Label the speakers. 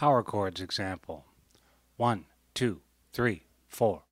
Speaker 1: Power chords example. One, two, three, four.